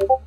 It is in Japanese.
you